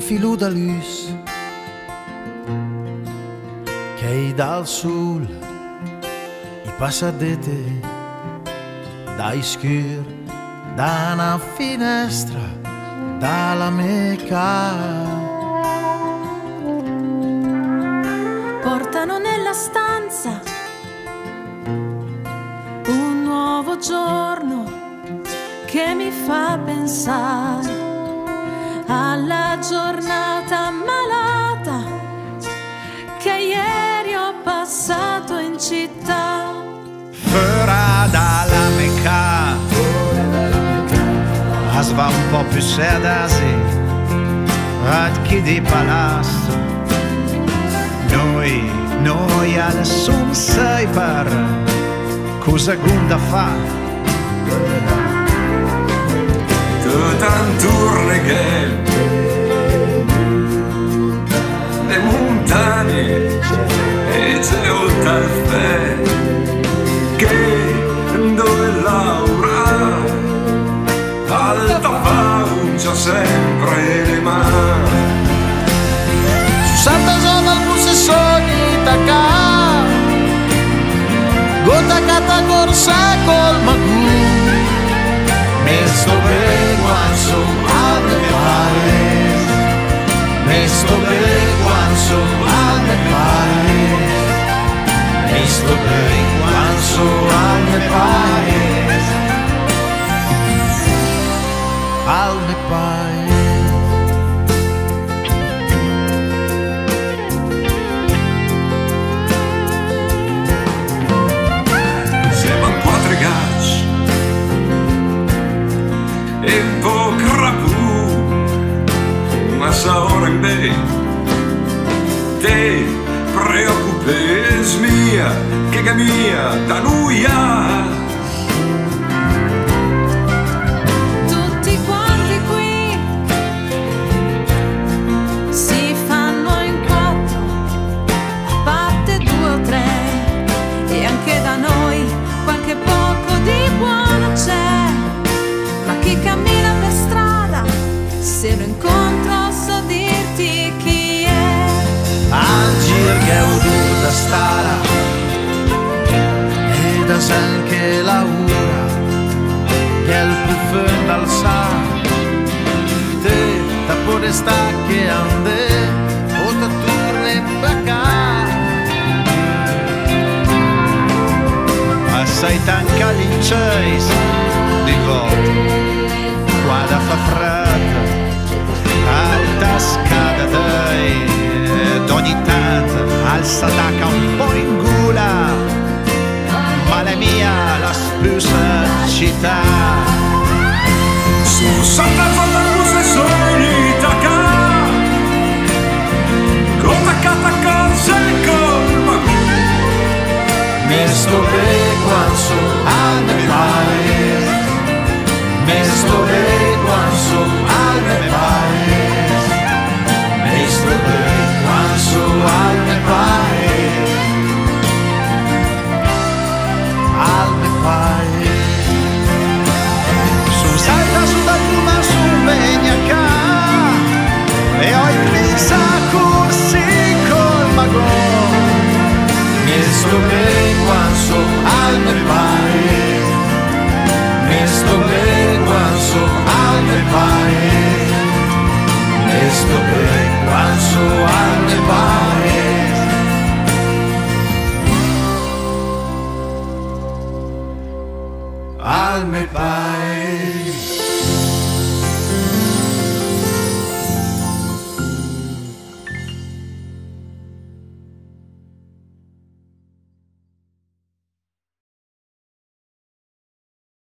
filo da che dal sul i passadete dai scur da una finestra dalla meca. Portano nella stanza un nuovo giorno che mi fa pensare alla giornata malata che ieri ho passato in città. Fuera dalla Mecca, as va un po' più sedasi, ad chi di palazzo. Noi, noi a nessun sei per cosa gunda fa. Tot un turne che pancia sempre le mani. Santa zona sogni tacca Gota cata corsa col magù. Mesto beguanzo al me pares Mesto beguanzo Me pares Siamo quatre gats e un po' crapù, ma ora in me. Te preoccupes mia che cammia da nuia. Da anche la ura che il più fondo al sa te da pure sta che ande o da turne bacca Assai tanca l'inceis, dico, guarda fa freddo, alta scada dai, ed ogni tanto alza tacca un po' città. Su Santa Fata Luce sogni tacca, con taccata cosa e colma. Mesto beguanzo al me pares Mesto beguanzo al me Mesto beguanzo al me pares Mesto beguanzo al me pares Mesto beguanzo al me pares Al me pares